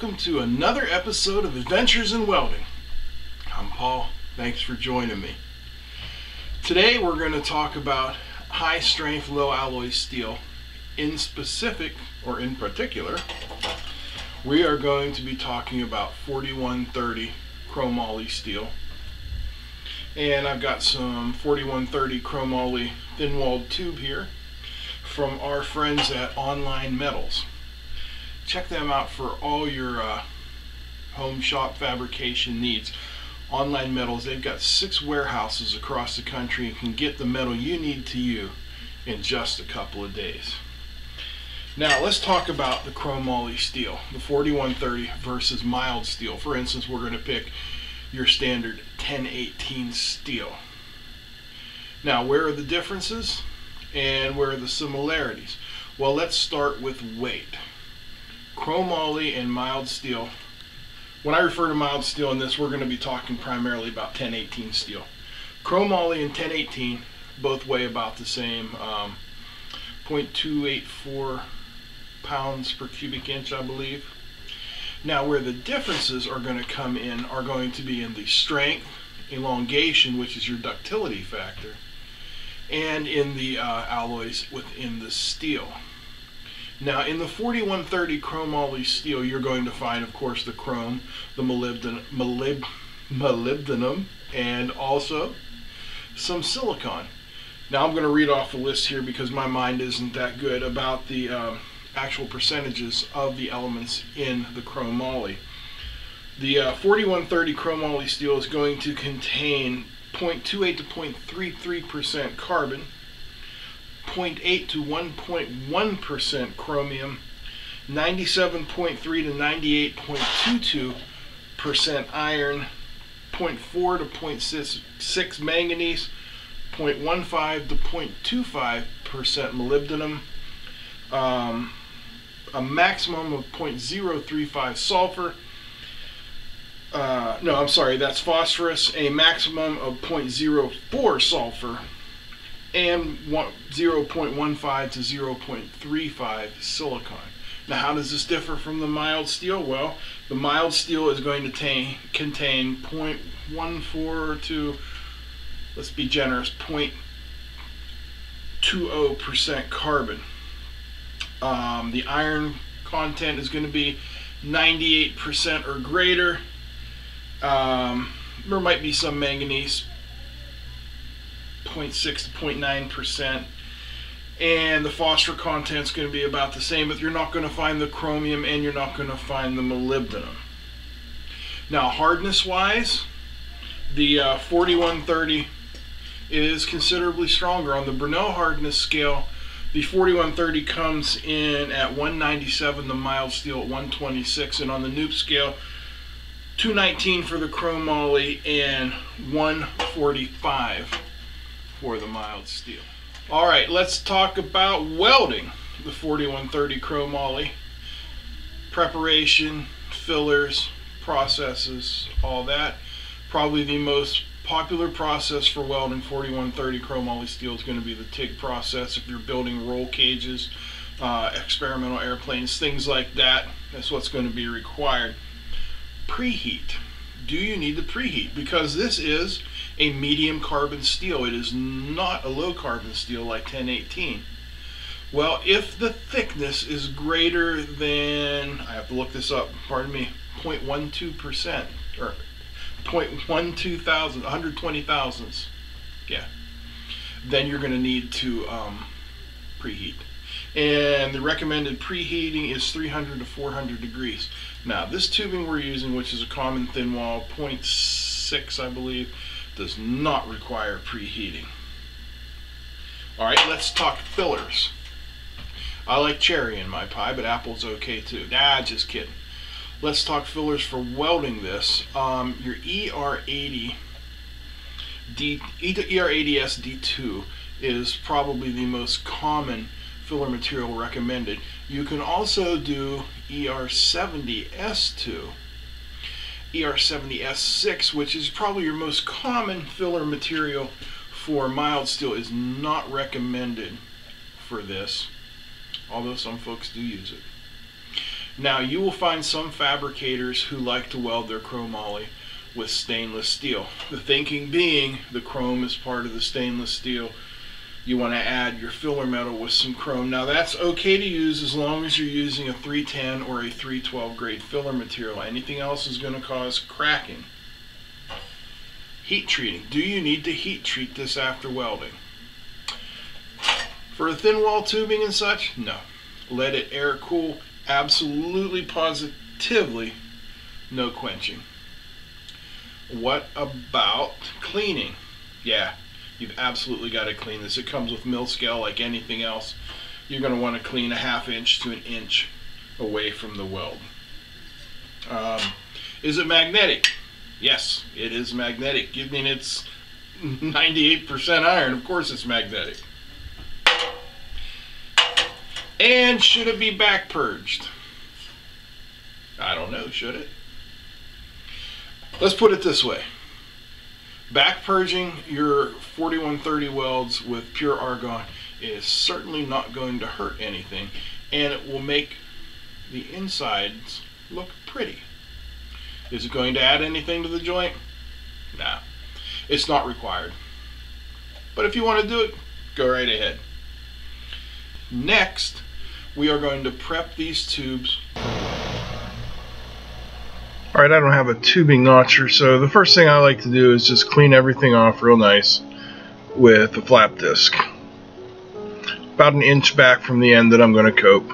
welcome to another episode of Adventures in Welding. I'm Paul. Thanks for joining me. Today we're going to talk about high strength, low alloy steel. In specific, or in particular, we are going to be talking about 4130 chromoly steel. And I've got some 4130 chromoly thin walled tube here from our friends at Online Metals check them out for all your uh, home shop fabrication needs. Online Metals, they've got six warehouses across the country and can get the metal you need to you in just a couple of days. Now let's talk about the chromoly steel, the 4130 versus mild steel. For instance, we're going to pick your standard 1018 steel. Now where are the differences and where are the similarities? Well, let's start with weight chromoly and mild steel. When I refer to mild steel in this, we're going to be talking primarily about 1018 steel. Chromoly and 1018 both weigh about the same, um, 0.284 pounds per cubic inch, I believe. Now, where the differences are going to come in are going to be in the strength, elongation, which is your ductility factor, and in the uh, alloys within the steel. Now, in the 4130 chrome chromoly steel, you're going to find, of course, the chrome, the molybdenum, molib, molybdenum and also some silicon. Now, I'm going to read off the list here because my mind isn't that good about the um, actual percentages of the elements in the chrome chromoly. The uh, 4130 chromoly steel is going to contain 0.28 to 0.33% carbon, 0.8 to 1.1% chromium, 97.3 to 98.22% iron, 0.4 to 0.6 manganese, 0.15 to 0.25% molybdenum, um, a maximum of 0.035 sulfur. Uh, no, I'm sorry, that's phosphorus, a maximum of 0.04 sulfur, and 0.15 to 0.35 silicon. Now, how does this differ from the mild steel? Well, the mild steel is going to contain 0.14 to, let's be generous, 0.20% carbon. Um, the iron content is going to be 98% or greater. Um, there might be some manganese, 0.6 to 0.9 percent. And the phosphor content is going to be about the same but you're not going to find the chromium and you're not going to find the molybdenum. Now hardness wise the uh, 4130 is considerably stronger. On the Brinell hardness scale the 4130 comes in at 197 the mild steel at 126 and on the Knoop scale 219 for the chromoly and 145 for the mild steel. All right, let's talk about welding the 4130 Chrome chromoly. Preparation, fillers, processes, all that. Probably the most popular process for welding 4130 Chrome chromoly steel is going to be the TIG process if you're building roll cages, uh, experimental airplanes, things like that. That's what's going to be required. Preheat. Do you need to preheat? Because this is a medium carbon steel. It is not a low carbon steel like 1018. Well, if the thickness is greater than, I have to look this up, pardon me, 0.12%, or 0.12 thousand, 120 thousandths, yeah, then you're going to need to um, preheat. And the recommended preheating is 300 to 400 degrees. Now, this tubing we're using, which is a common thin wall, 0.6, I believe, does not require preheating. All right, let's talk fillers. I like cherry in my pie, but apple's okay too. Nah, just kidding. Let's talk fillers for welding this. Um, your ER80 D, ER80S D2 is probably the most common filler material recommended. You can also do ER70S2 ER70S6, which is probably your most common filler material for mild steel, is not recommended for this, although some folks do use it. Now you will find some fabricators who like to weld their chromoly with stainless steel. The thinking being the chrome is part of the stainless steel. You want to add your filler metal with some chrome. Now that's okay to use as long as you're using a 310 or a 312 grade filler material. Anything else is going to cause cracking. Heat treating. Do you need to heat treat this after welding? For a thin wall tubing and such, no. Let it air cool. Absolutely positively no quenching. What about cleaning? Yeah, you've absolutely got to clean this. It comes with mill scale like anything else. You're going to want to clean a half inch to an inch away from the weld. Um, is it magnetic? Yes, it is magnetic. I mean, it's 98% iron. Of course it's magnetic. And should it be back purged? I don't know, should it? Let's put it this way. Back purging your 4130 welds with pure argon is certainly not going to hurt anything and it will make the insides look pretty. Is it going to add anything to the joint? Nah, it's not required. But if you want to do it, go right ahead. Next, we are going to prep these tubes Alright, I don't have a tubing notcher, so the first thing I like to do is just clean everything off real nice with a flap disc. About an inch back from the end that I'm going to cope.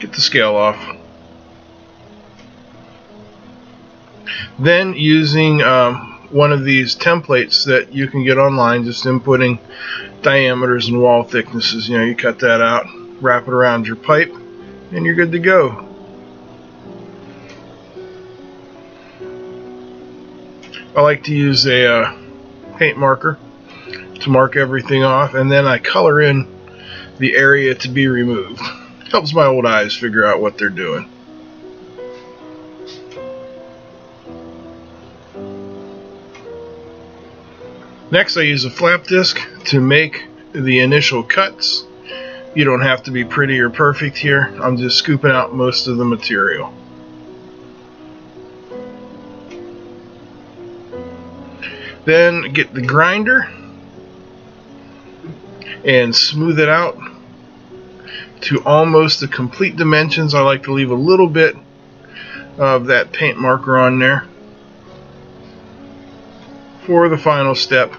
Get the scale off. Then using um, one of these templates that you can get online, just inputting diameters and wall thicknesses, you know, you cut that out, wrap it around your pipe, and you're good to go. I like to use a uh, paint marker to mark everything off and then I color in the area to be removed. Helps my old eyes figure out what they're doing. Next I use a flap disc to make the initial cuts. You don't have to be pretty or perfect here. I'm just scooping out most of the material. Then get the grinder and smooth it out to almost the complete dimensions. I like to leave a little bit of that paint marker on there for the final step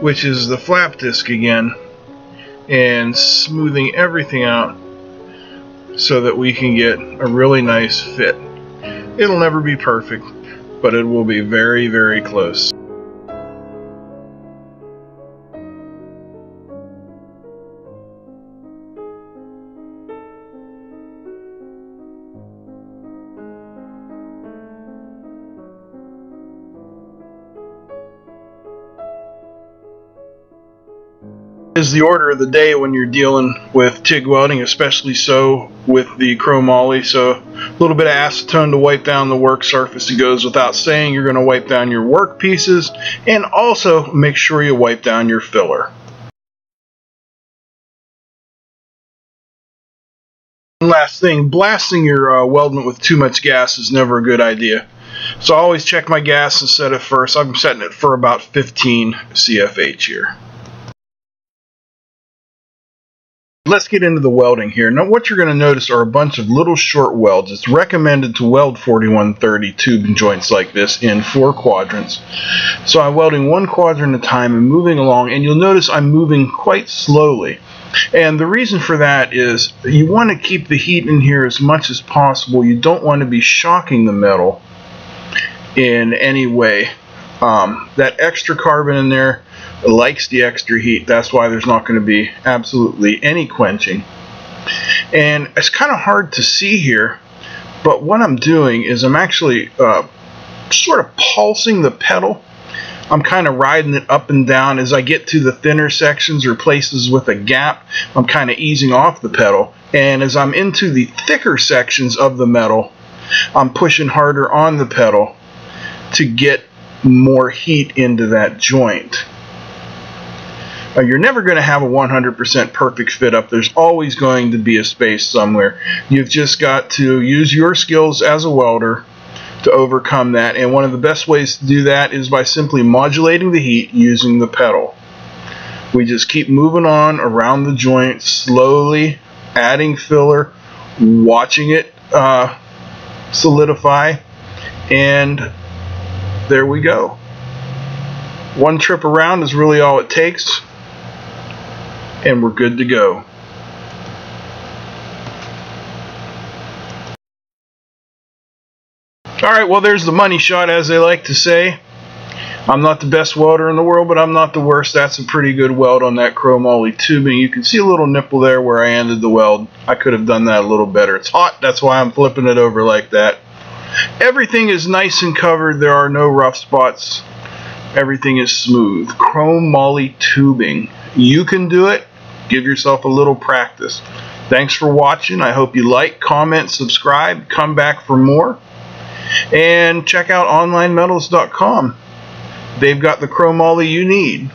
which is the flap disc again and smoothing everything out so that we can get a really nice fit. It'll never be perfect but it will be very, very close. Is the order of the day when you're dealing with TIG welding, especially so with the chromoly. So a little bit of acetone to wipe down the work surface. It goes without saying you're going to wipe down your work pieces and also make sure you wipe down your filler. last thing, blasting your uh, weldment with too much gas is never a good idea. So I always check my gas and set it first. I'm setting it for about 15 CFH here. Let's get into the welding here. Now what you're going to notice are a bunch of little short welds. It's recommended to weld 4130 tube joints like this in four quadrants. So I'm welding one quadrant at a time and moving along and you'll notice I'm moving quite slowly. And the reason for that is you want to keep the heat in here as much as possible. You don't want to be shocking the metal in any way. Um, that extra carbon in there likes the extra heat. That's why there's not going to be absolutely any quenching. And it's kind of hard to see here, but what I'm doing is I'm actually uh, sort of pulsing the pedal. I'm kind of riding it up and down as I get to the thinner sections or places with a gap. I'm kind of easing off the pedal. And as I'm into the thicker sections of the metal, I'm pushing harder on the pedal to get more heat into that joint. Uh, you're never going to have a 100% perfect fit up. There's always going to be a space somewhere. You've just got to use your skills as a welder to overcome that. And one of the best ways to do that is by simply modulating the heat using the pedal. We just keep moving on around the joint slowly, adding filler, watching it uh, solidify, and there we go. One trip around is really all it takes, and we're good to go. Alright, well there's the money shot as they like to say. I'm not the best welder in the world, but I'm not the worst. That's a pretty good weld on that chromoly tubing. You can see a little nipple there where I ended the weld. I could have done that a little better. It's hot, that's why I'm flipping it over like that. Everything is nice and covered. There are no rough spots. Everything is smooth. Chromoly tubing. You can do it. Give yourself a little practice. Thanks for watching. I hope you like, comment, subscribe, come back for more. And check out onlinemetals.com. They've got the chrome chromoly you need.